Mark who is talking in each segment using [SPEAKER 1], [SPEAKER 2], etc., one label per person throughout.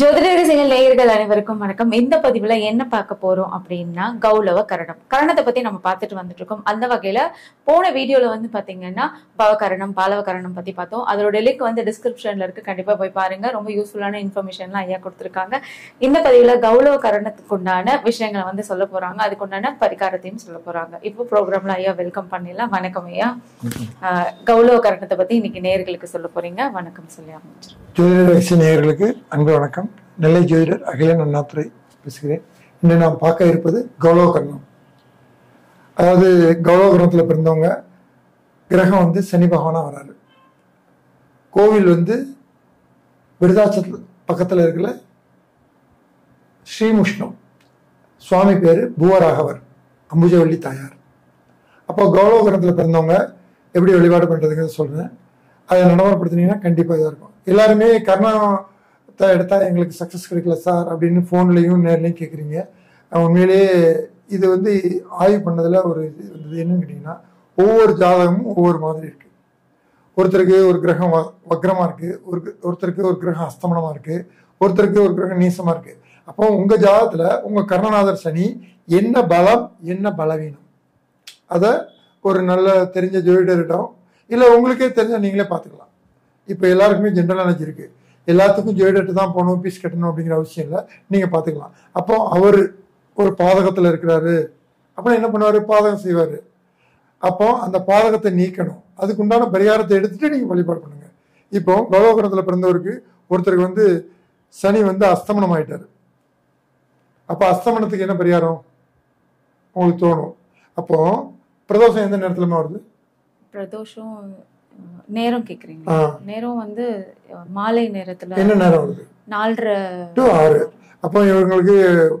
[SPEAKER 1] திரைசீல நேயர்கள் அனைவருக்கும் வணக்கம். இந்த பதிவுல என்ன பார்க்க போறோம் அப்படின்னா கௌலவ கரணம். கரணத்தை பத்தி நம்ம பார்த்துட்டு வந்துட்டு இருக்கோம் அந்த வகையில போன வீடியோல வந்து பாத்தீங்கன்னா பவகரணம் பாலவ கரணம் பத்தி பார்த்தோம். அதோட லிங்க் வந்து டிஸ்கிரிப்ஷன்ல இருக்கு. கண்டிப்பா போய் பாருங்க. ரொம்ப யூஸ்ஃபுல்லான இன்ஃபர்மேஷன்லாம் ஐயா கொடுத்துருக்காங்க. இந்த பதிவுல கௌலவ கரணத்துக்கு உண்டான விஷயங்களை வந்து சொல்ல போறாங்க. அதுக்கு உண்டான பரிகாரத்தையும் சொல்ல போறாங்க. இப்போ ப்ரோக்ராம்ல ஐயா வெல்கம் பண்ணிடலாம். வணக்கம் ஐயா. கௌலவ கரணத்தை பத்தி இன்னைக்கு நேயர்களுக்கு சொல்ல போறீங்க. வணக்கம் சொல்லி அமைச்சர்.
[SPEAKER 2] ஜோதிடர் ரகசிய நேயர்களுக்கு அன்பு வணக்கம். நெல்லை ஜோதிடர் அகிலன் அண்ணாத்துறை பேசுகிறேன். இன்று நாம் பார்க்க இருப்பது கௌலவகர்ணம் அதாவது கௌலவகர்ணத்தில் பிறந்தவங்க கிரகம் வந்து சனி பகவானாக வராரு. கோவில் வந்து விருதாச்சத்தில் பக்கத்தில் இருக்கிற ஸ்ரீமுஷ்ணம் சுவாமி பேர் பூவராகவர் அம்புஜவள்ளி தாயார். அப்போ கௌலவகரத்தில் பிறந்தவங்க எப்படி வழிபாடு பண்ணுறதுங்கிறத சொல்கிறேன் அதை நடைமுறைப்படுத்தினீங்கன்னா கண்டிப்பாக இதாக இருக்கும். எல்லாருமே கர்ணா எடுத்தால் எங்களுக்கு சக்ஸஸ் கிடைக்கல சார் அப்படின்னு ஃபோன்லேயும் நேர்லையும் கேட்குறீங்க உண்மையிலேயே இது வந்து ஆய்வு பண்ணதில் ஒரு இது வந்தது என்னன்னு கேட்டிங்கன்னா ஒவ்வொரு ஜாதகமும் ஒவ்வொரு மாதிரி இருக்குது ஒருத்தருக்கு ஒரு கிரகம் வக்ரமாக இருக்குது ஒரு ஒருத்தருக்கு ஒரு கிரகம் அஸ்தமனமாக இருக்குது ஒருத்தருக்கு ஒரு கிரகம் நீசமாக இருக்குது அப்போ உங்கள் ஜாதகத்தில் உங்கள் கர்ணநாதர் சனி என்ன பலம் என்ன பலவீனம்? அதை ஒரு நல்ல தெரிஞ்ச ஜோதிடரிடம் இல்லை உங்களுக்கே தெரிஞ்ச நீங்களே பார்த்துக்கலாம். இப்போ எல்லாருக்குமே ஜென்ரல் நாலேஜ் இருக்குது எல்லாத்துக்கும் ஜோதிடர்கிட்ட தான் போகணும் ஃபீஸ் கட்டணும் அப்படிங்கிற அவசியம் இல்லை. நீங்கள் பார்த்துக்கலாம். அப்போ அவர் ஒரு பாதகத்தில் இருக்கிறாரு. அப்புறம் என்ன பண்ணுவார்? பாதகம் செய்வார். அப்போ அந்த பாதகத்தை நீக்கணும். அதுக்கு உண்டான பரிகாரத்தை எடுத்துட்டு நீங்கள் வழிபாடு பண்ணுங்க. இப்போ கௌரவகரத்தில் பிறந்தவருக்கு ஒருத்தருக்கு வந்து சனி வந்து அஸ்தமனம் ஆயிட்டாரு அப்போ அஸ்தமனத்துக்கு என்ன பரிகாரம்? உங்களுக்கு தோணும். அப்போ பிரதோஷம் எந்த நேரத்துலமா வருது?
[SPEAKER 1] பிரதோஷம் நேரம் கேக்குறீங்க. நேரம் வந்து மாலை நேரத்துல
[SPEAKER 2] என்ன நேரம் வருது?
[SPEAKER 1] நாலரை
[SPEAKER 2] டு ஆறு. அப்போ இவங்களுக்கு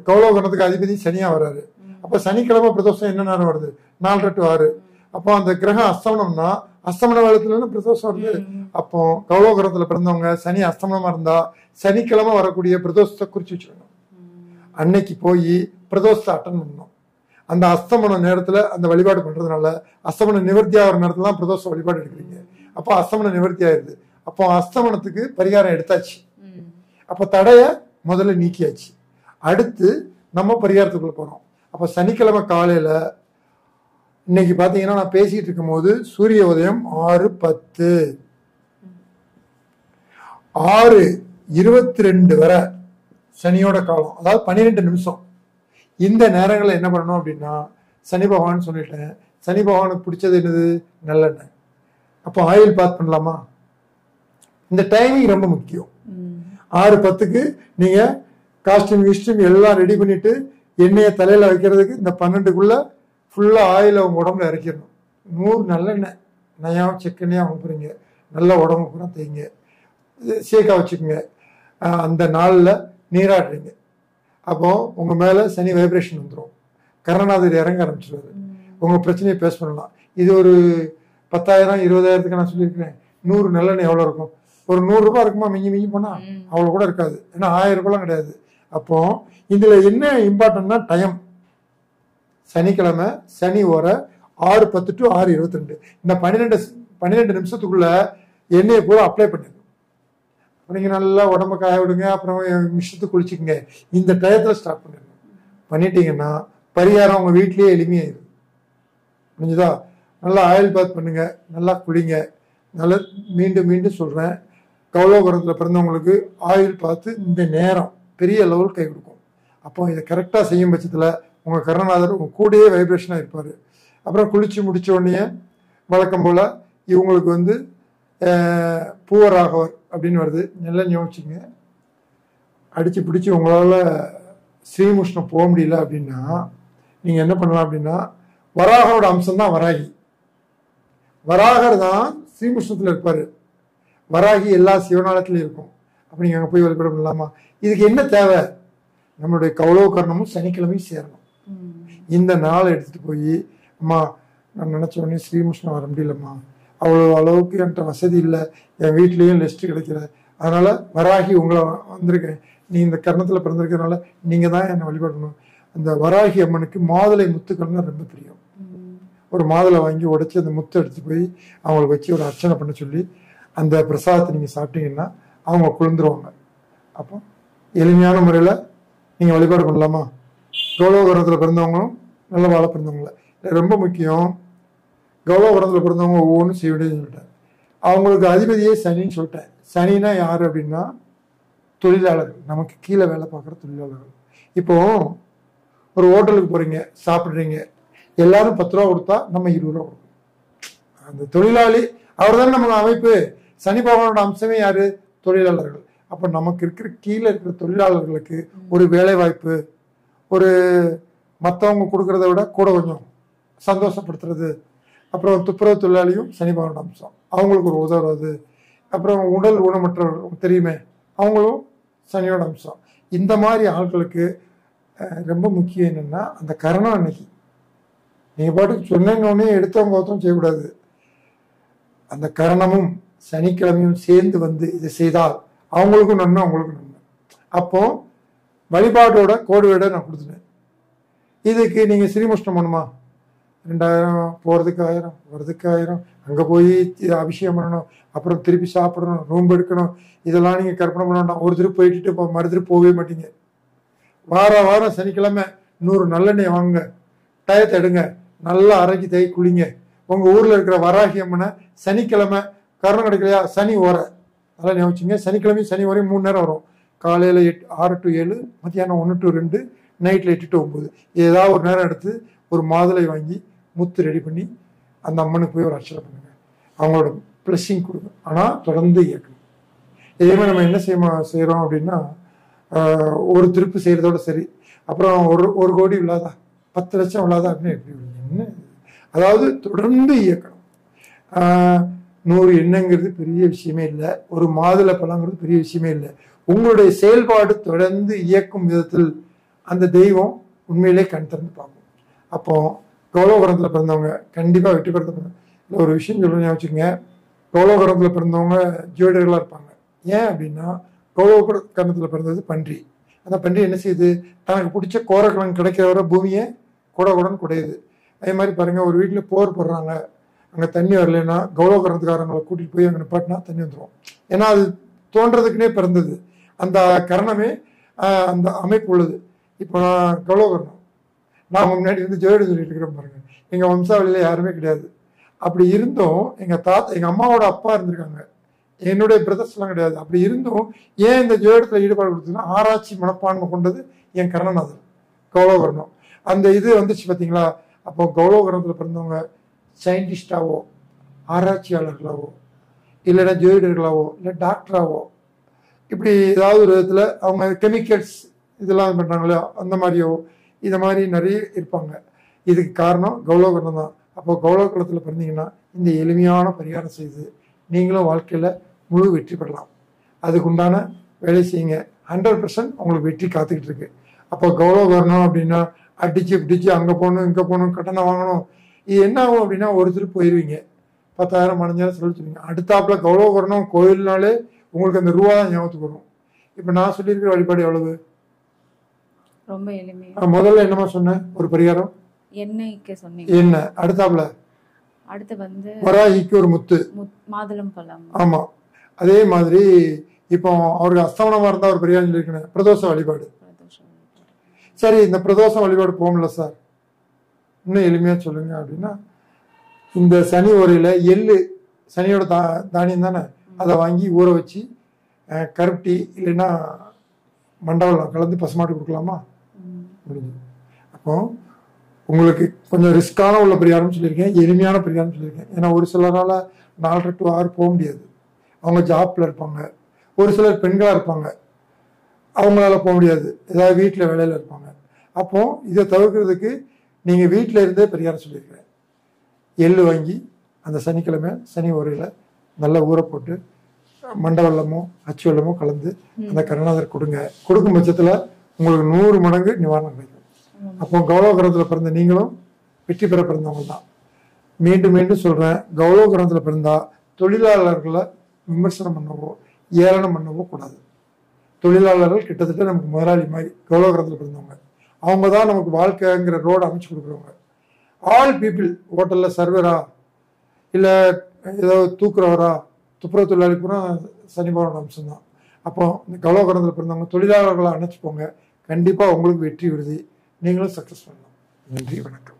[SPEAKER 2] கௌரவகரணத்துக்கு அதிபதி சனியா வராரு. அப்போ சனிக்கிழமை பிரதோஷம் என்ன நேரம் வருது? நாலரை டு ஆறு. அப்போ அந்த கிரகம் அஸ்தமனம்னா அஸ்தமன வேளத்துல பிரதோஷம் வருது. அப்போ கௌலோகரத்துல பிறந்தவங்க சனி அஸ்தமனமா இருந்தா சனிக்கிழமை வரக்கூடிய பிரதோஷத்தை குறிச்சு வச்சிடணும்
[SPEAKER 1] ம்,
[SPEAKER 2] அன்னைக்கு போய் பிரதோஷத்தை அட்டன் பண்ணணும். அந்த அஸ்தமன நேரத்துல அந்த வழிபாடு பண்றதுனால அஸ்தமன நிவர்த்தி ஆகிற நேரத்துல தான் பிரதோஷ வழிபாடு எடுக்கிறீங்க. அப்போ அஸ்தமன நிவர்த்தி ஆயிருது அப்போ அஸ்தமனத்துக்கு பரிகாரம் எடுத்தாச்சு. அப்போ தடைய முதல்ல நீக்கியாச்சு. அடுத்து நம்ம பரிகாரத்துக்குள்ள போறோம். அப்போ சனிக்கிழமை காலையில இன்னைக்கு பாத்தீங்கன்னா நான் பேசிட்டு இருக்கும்போது சூரிய உதயம் ஆறு பத்து. ஆறு இருபத்தி ரெண்டு வரை சனியோட காலம். அதாவது பன்னிரெண்டு நிமிஷம். இந்த நேரங்களில் என்ன பண்ணணும் அப்படின்னா சனி பகவான் சொல்லிட்டேன். சனி பகவானுக்கு பிடிச்சது என்னது? நல்லெண்ணெய். அப்போ ஆயில் பாத் பண்ணலாமா? இந்த டைமிங் ரொம்ப முக்கியம். ஆறு பத்துக்கு நீங்க காஸ்டியூம் கிஸ்டியூம் எல்லாம் ரெடி பண்ணிட்டு எண்ணெயை தலையில வைக்கிறதுக்கு இந்த பன்னெண்டுக்குள்ள ஃபுல்லா ஆயில உங்க உடம்புல இறக்கிடணும். நூறு நல்லெண்ணெய் நயம் செக்கெண்ணெயாக அனுப்புறீங்க நல்லா உடம்பு பூரா தேய்ங்க. சேக்கா வச்சுக்கோங்க. அந்த நாளில் நீராடுறீங்க. அப்போ உங்க மேல சனி வைப்ரேஷன் வந்துடும் கருணாநாதர் இறங்க ஆரம்பிச்சிருவாரு.
[SPEAKER 1] ம்,
[SPEAKER 2] உங்க பிரச்சனையை பேஸ் பண்ணலாம். இது ஒரு பத்தாயிரம் இருபதாயிரத்துக்கு நான் சொல்லியிருக்கிறேன். நூறு நல்லெண்ணெய் எவ்வளோ இருக்கும்? ஒரு நூறு ரூபாய் இருக்குமா? மிஞ்சி மிஞ்சி போனா
[SPEAKER 1] ம்,
[SPEAKER 2] அவ்வளோ கூட இருக்காது. ஏன்னா ஆயிரம் ரூபாய்லாம் கிடையாது. அப்போ இதுல என்ன இம்பார்ட்டன்ட்னா டைம் சனிக்கிழமை சனி ஓர ஆறு பத்து டு ஆறு இருபத்தி ரெண்டு இந்த பன்னிரெண்டு பன்னிரெண்டு நிமிஷத்துக்குள்ள எண்ணெயை பூரா அப்ளை பண்ணிடணும். அப்ப நீங்க நல்லா உடம்ப காய விடுங்க. அப்புறம் மிஷத்துக்கு குளிச்சுக்கங்க. இந்த டயத்துல ஸ்டார்ட் பண்ணிடணும். பண்ணிட்டீங்கன்னா பரிகாரம் உங்க வீட்லயே எளிமையாயிருது புரிஞ்சுதா? நல்லா ஆயில் பாத் பண்ணுங்க நல்லா குளிங்க நல்லா மீண்டும் மீண்டும் சொல்றேன். கௌலோபுரத்தில் பிறந்தவங்களுக்கு ஆயில் பார்த்து இந்த நேரம் பெரிய லெவல் கை கொடுக்கும். அப்போ இதை கரெக்டாக செய்யும் பட்சத்தில் உங்கள் கருணாநாதர் உங்கள் கூடயே வைப்ரேஷனாக இருப்பார். அப்புறம் குளித்து முடித்த உடனே வழக்கம் போல் இவங்களுக்கு வந்து பூவராகவர் அப்படின்னு வருது. நல்லா யோசிச்சுங்க. அடித்து பிடிச்சி உங்களால் ஸ்ரீமுஷ்ணம் போக முடியல அப்படின்னா நீங்கள் என்ன பண்ணலாம் அப்படின்னா வராகரோட அம்சம் தான் வராகி. வராகர் தான் ஸ்ரீமுஷ்ணத்தில் இருப்பார். வராகி எல்லா சிவநாளத்திலையும் இருக்கும். அப்ப நீங்க அங்க போய் வழிபாடு பண்ணலாமா? இதுக்கு என்ன தேவை? நம்மளுடைய கௌரவ கர்ணமும் சனிக்கிழமையும் சேரணும். இந்த நாளை எடுத்துட்டு போய் அம்மா நான் நினைச்ச உடனே ஸ்ரீமுஷ்ணம் வர முடியலம்மா. அவ்வளோ அளவுக்கு என்கிட்ட வசதி இல்லை. என் வீட்லேயும் லிஸ்ட் கிடைக்கல. அதனால வராகி உங்களை வந்திருக்கேன். நீ இந்த கர்ணத்தில் பிறந்திருக்கிறதுனால நீங்க தான் என்னை வழிபடணும் அந்த வராகி அம்மனுக்கு மாதுளை முத்துக்கள்னா ரொம்ப பிரியம். ஒரு மாதுளை வாங்கி உடைச்சி அந்த முத்தை எடுத்து போய் அவங்களுக்கு வச்சு ஒரு அர்ச்சனை பண்ண சொல்லி அந்த பிரசாதத்தை நீங்கள் சாப்பிட்டீங்கன்னா அவங்க குளிர்ந்துருவாங்க. அப்போ எளிமையான முறையில் நீங்கள் வழிபாடு பண்ணலாமா? கௌரவபுரத்தில் பிறந்தவங்களும் நல்ல வாழ பிறந்தவங்கள. ரொம்ப முக்கியம். கௌரவபுரத்தில் பிறந்தவங்க ஒவ்வொன்றும் செய்ய வேண்டியதுன்னு சொல்லிட்டேன் அவங்களுக்கு அதிபதியே சனின்னு சொல்லிட்டேன் சனினா யார் அப்படின்னா தொழிலாளர்கள். நமக்கு கீழே வேலை பார்க்குற தொழிலாளர்கள். இப்போது ஒரு ஹோட்டலுக்கு போகிறீங்க சாப்பிட்றீங்க எல்லாரும் பத்து ரூபா கொடுத்தா நம்ம இருபது ரூபா கொடுக்கணும். அந்த தொழிலாளி அவர் தானே நம்ம அமைப்பு. சனி பகவானோட அம்சமே யாரு? தொழிலாளர்கள். அப்போ நமக்கு இருக்கிற கீழே இருக்கிற தொழிலாளர்களுக்கு ஒரு வேலை வாய்ப்பு ஒரு மற்றவங்க கொடுக்கறத விட கூட கொஞ்சம் சந்தோஷப்படுத்துறது. அப்புறம் துப்புரவு தொழிலாளியும் சனி பகவானோட அம்சம். அவங்களுக்கு ஒரு உதவுறது. அப்புறம் உடல் ஊனமற்றவர்கள் தெரியுமே? அவங்களும் சனியோட அம்சம். இந்த மாதிரி ஆட்களுக்கு ரொம்ப முக்கியம் என்னென்னா அந்த கருணாநிதி. நீங்கள் பாட்டுக்கு சொன்னோடனே எடுத்தவங்க ஒருத்தம் செய்யக்கூடாது. அந்த கரணமும் சனிக்கிழமையும் சேர்ந்து வந்து இதை செய்தால் அவங்களுக்கும் நன்மை அவங்களுக்கும் நன்மை. அப்போ வழிபாட்டோட கோடுவேட நான் கொடுத்துட்டேன். இதுக்கு நீங்கள் ஸ்ரீமுஷ்ணம் பண்ணுமா? ரெண்டாயிரம் போகிறதுக்கு ஆயிரம் வர்றதுக்கு ஆயிரம் அங்கே போய் அபிஷேகம் பண்ணணும் அப்புறம் திருப்பி சாப்பிடணும் ரூம் எடுக்கணும் இதெல்லாம் நீங்கள் கற்பனை பண்ண வேண்டாம். ஒரு திருப்பி போயிட்டு இப்போ மறுதிருப்பி போகவே மாட்டீங்க. வார வாரம் சனிக்கிழமை நூறு நல்லெண்ணெய் வாங்குங்க. டயத்தை எடுங்க. நல்லா அரைக்கி தை குளிங்க. உங்க ஊர்ல இருக்கிற வராகி அம்மனை சனிக்கிழமை கருணம் கிடைக்கலையா? சனி ஓர. அதெல்லாம் ஞாபகிங்க சனிக்கிழமை சனி வரையும் மூணு நேரம் வரும். காலையில் எட்டு ஆறு டு ஏழு மத்தியானம் ஒன்று டு ரெண்டு நைட்டில் எட்டு டு ஒம்பது ஏதாவது ஒரு நேரம் எடுத்து ஒரு மாதுளை வாங்கி முத்து ரெடி பண்ணி அந்த அம்மனுக்கு போய் ஒரு அர்ச்சனை பண்ணுங்க. அவங்களோட பிளஸ்ஸிங் கொடுங்க. ஆனால் தொடர்ந்து இயக்கணும். இதேமாதிரி நம்ம என்ன செய்ய செய்கிறோம் அப்படின்னா ஒரு திருப்பு செய்கிறதோட சரி. அப்புறம் ஒரு ஒரு கோடி இல்லாதா பத்து லட்சம் இல்லாதா அப்படின்னு எப்படி அதாவது தொடர்ந்து இயக்கணும். நூறு எண்ணங்கிறது பெரிய விஷயமே இல்லை. ஒரு மாதுளை பழங்கிறது பெரிய விஷயமே இல்லை. உங்களுடைய செயல்பாடு தொடர்ந்து இயக்கும் விதத்தில் அந்த தெய்வம் உண்மையிலே கண் திறந்து பார்க்கும். அப்போ கௌரவகரத்தில் பிறந்தவங்க கண்டிப்பாக வெற்றி பெறத இல்லை ஒரு விஷயம் சொல்லணும் வச்சுங்க கௌரவகரத்தில் பிறந்தவங்க ஜோடிகளாக இருப்பாங்க. ஏன் அப்படின்னா கௌரவகரணத்தில் பிறந்தது பன்றி. அந்த பன்றி என்ன செய்யுது? தனக்கு பிடிச்ச கோரக்கிழங்கு கிடைக்கிற வர பூமியை கூட உடன் குடையுது. அதே மாதிரி பாருங்கள் ஒரு வீட்டில் போர் போடுறாங்க அங்கே தண்ணி வரலைன்னா கௌரவகரணத்துக்காரங்களை கூட்டிகிட்டு போய் அங்கே நிப்பாட்டினா தண்ணி வந்துடும் ஏன்னா அது தோன்றதுக்குனே பிறந்தது. அந்த கரணமே அந்த அமைப்பு உள்ளது. இப்போ நான் கௌரவகரணம் நான் உங்க முன்னாடி இருந்து ஜோடி சொல்லிட்டு இருக்கிறேன் பாருங்கள் எங்கள் வம்சாவளியில் யாருமே கிடையாது. அப்படி இருந்தும் எங்கள் தாத்தா எங்கள் அம்மாவோட அப்பா இருந்திருக்காங்க. என்னுடைய பிரதர்ஸ்லாம் கிடையாது. அப்படி இருந்தும் ஏன் இந்த ஜோடத்தில் ஈடுபாடு கொடுத்ததுன்னா ஆராய்ச்சி மனப்பான்மை கொண்டது என் கரணநாதர் கௌரவகரணம் அந்த இது வந்துச்சு பார்த்தீங்களா அப்போ கௌரவகரணத்துல பிறந்தவங்க சயின்டிஸ்டாவோ ஆராய்ச்சியாளர்களாவோ இல்லைன்னா ஜோதிடர்களாவோ இல்லை டாக்டராவோ இப்படி ஏதாவது ஒரு விதத்தில் அவங்க கெமிக்கல்ஸ் இதெல்லாம் இது அந்த மாதிரியோ இந்த மாதிரி நிறைய இருப்பாங்க. இதுக்கு காரணம் கௌரவகரணம் தான். அப்போ கௌரவகுலத்தில் பிறந்தீங்கன்னா இந்த எளிமையான பரிகாரம் செய்து நீங்களும் வாழ்க்கையில் முழு வெற்றி பெறலாம். அதுக்குண்டான வேலை செய்யுங்க. ஹண்ட்ரட் பர்சன்ட் உங்களுக்கு வெற்றி காத்துக்கிட்டு இருக்கு. அப்போ கௌரவ வரணும் அப்படின்னா அடிச்சு பிடிச்சு அங்கே போகணும் இங்கே போகணும் கட்டணம் வாங்கணும். இது என்ன ஆகும் அப்படின்னா ஒருத்தர் போயிடுவீங்க பத்தாயிரம் பதினஞ்சாயிரம் செலுத்துவீங்க அடுத்தாப்புல கௌரவம் வரணும் கோயில்னாலே உங்களுக்கு அந்த ரூபா தான் ஞாபகத்துக்கு வரும். இப்போ நான் சொல்லியிருக்கிற வழிபாடு எவ்வளவு?
[SPEAKER 1] ரொம்ப எளிமையா.
[SPEAKER 2] முதல்ல என்னமா சொன்னேன்? ஒரு பரிகாரம்.
[SPEAKER 1] எண்ணெய்க்கு சொன்னீங்க?
[SPEAKER 2] என்ன? அடுத்தாப்புல?
[SPEAKER 1] அடுத்து வந்து
[SPEAKER 2] வராகிக்கு ஒரு முத்து.
[SPEAKER 1] முத்- மாதுளம் பழம்.
[SPEAKER 2] ஆமா. அதே மாதிரி இப்போ அவருக்கு அஸ்தமனமா இருந்தா ஒரு பரிகாரம் சொல்லியிருக்கேன். பிரதோஷ வழிபாடு. சரி இந்த பிரதோஷம் வழிபாடு போகல சார். இன்னும் எளிமையா சொல்லுங்க அப்படின்னா இந்த சனி உரையில எள்ளு சனியோட தா தானியம் தானே அதை வாங்கி ஊற வச்சு கருப்டி இல்லைன்னா மண்டவலம் கலந்து பசுமாட்டு கொடுக்கலாமா? முடிஞ்சது. அப்போ உங்களுக்கு கொஞ்சம் ரிஸ்கான உள்ள பரிகாரம் சொல்லியிருக்கேன் எளிமையான பரிகாரம் சொல்லியிருக்கேன். ஏன்னா ஒரு சிலரால் நாலரை டு ஆறு போக முடியாது. அவங்க ஜாப்ல இருப்பாங்க. ஒரு சிலர் பெண்களாக இருப்பாங்க. அவங்களால போக முடியாது. ஏதாவது வீட்டில் வேலையில் இருப்பாங்க. அப்போ இதை தவிர்க்கிறதுக்கு நீங்கள் வீட்டில் இருந்தே பரிகாரம் சொல்லியிருக்கிறேன். எள்ளு வாங்கி அந்த சனிக்கிழமை சனி உரையில் நல்லா ஊற போட்டு அச்சு வெல்லமோ கலந்து அந்த கருணாதர் கொடுங்க. கொடுக்கும் பட்சத்தில் உங்களுக்கு நூறு மடங்கு நிவாரணம் கிடைக்கும். அப்போ கௌரவகரத்தில் பிறந்த நீங்களும் வெற்றி பெற பிறந்தவங்க தான். மீண்டும் மீண்டும் சொல்றேன் கௌரவகரத்தில் பிறந்தா தொழிலாளர்களை விமர்சனம் பண்ணவோ ஏளனம் பண்ணவோ கூடாது. தொழிலாளர்கள் கிட்டத்தட்ட நமக்கு முதலாளி மாதிரி கௌரவகரத்தில் பிறந்தவங்க. அவங்க தான் நமக்கு வாழ்க்கைங்கிற ரோடு அமைச்சு கொடுக்குறவங்க. ஆல் பீப்புள் ஹோட்டலில் சர்வரா இல்லை ஏதோ தூக்குறவரா துப்புரவு தொழிலாளி பூரா சனிபாரோட அம்சம்தான். அம்சம் தான் அப்போ இந்த கௌரவகரணத்தில் பிறந்தவங்க தொழிலாளர்களை அணைச்சிப்போங்க கண்டிப்பாக உங்களுக்கு வெற்றி உறுதி. நீங்களும் சக்ஸஸ் பண்ணலாம். நன்றி வணக்கம்.